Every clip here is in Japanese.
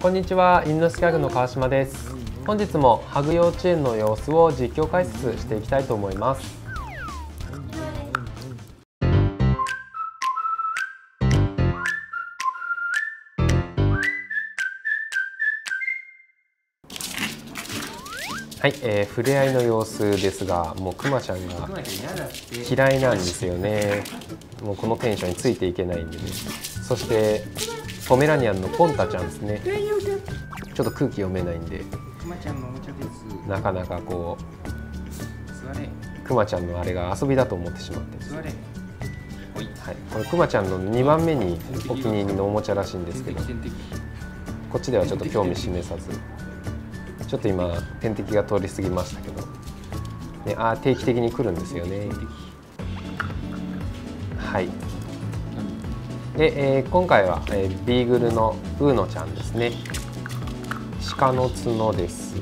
こんにちは犬のスキャグの川島です。本日もハグ幼稚園の様子を実況解説していきたいと思います。はい、えー、触れ合いの様子ですがもうくまちゃんが嫌いなんですよね。もうこのテンションについていけないんでね。そしてポメラニアンのポンタちゃんですね。ちょっと空気読めないんで。なかなかこうくまちゃんのあれが遊びだと思ってしまって。はい、これくまちゃんの2番目にお気に入りのおもちゃらしいんですけど。こっちではちょっと興味示さず。ちょっと今点滴が通り過ぎましたけど、ね、あ定期的に来るんですよね。はいで、えー、今回は、えー、ビーグルのウーノちゃんですね。鹿の角です。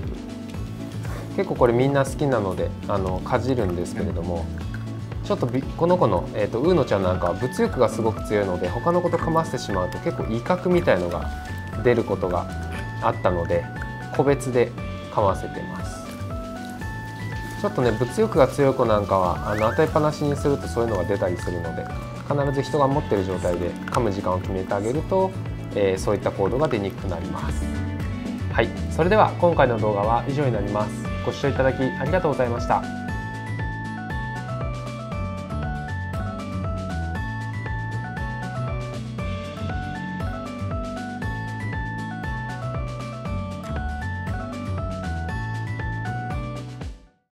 結構これみんな好きなのであのかじるんですけれどもちょっとこの子の、えーと、ウーノちゃんなんかは物欲がすごく強いので他の子とかませてしまうと結構威嚇みたいのが出ることがあったので個別で買わせてます。ちょっとね物欲が強い子なんかはあの与えっぱなしにするとそういうのが出たりするので必ず人が持ってる状態で噛む時間を決めてあげると、えー、そういった行動が出にくくなります。はい。それでは今回の動画は以上になります。ご視聴いただきありがとうございました。